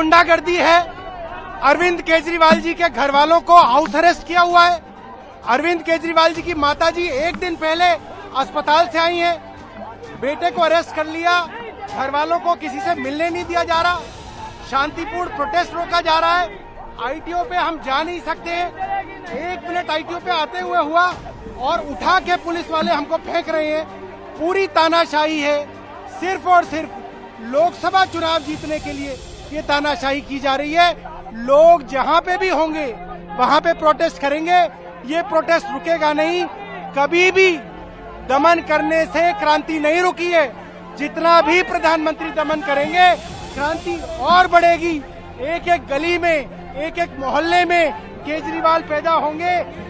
गुंडागर्दी है। अरविंद केजरीवाल जी के घर वालों को हाउस अरेस्ट किया हुआ है। अरविंद केजरीवाल जी की माता जी एक दिन पहले अस्पताल से आई हैं। बेटे को अरेस्ट कर लिया। घर वालों को किसी से मिलने नहीं दिया जा रहा। शांतिपूर्ण प्रोटेस्ट रोका जा रहा है। आईटीओ पे हम जा नहीं सकते एक मिनट आईटीओ पे आते हुए हुआ और उठा के पुलिस वाले हमको फेंक रहे हैं। पूरी तानाशाही है। सिर्फ़ और सिर्फ़ लोकसभा चुनाव जीतने के लिए ये तानाशाही की जा रही है। लोग जहाँ पे भी होंगे, वहाँ पे प्रोटेस्ट करेंगे। ये प्रोटेस्ट रुकेगा नहीं। कभी भी दमन करने से क्रांति नहीं रुकी है। जितना भी प्रधानमंत्री दमन करेंगे, क्रांति और बढ़ेगी। एक एक गली में एक एक मोहल्ले में केजरीवाल पैदा होंगे।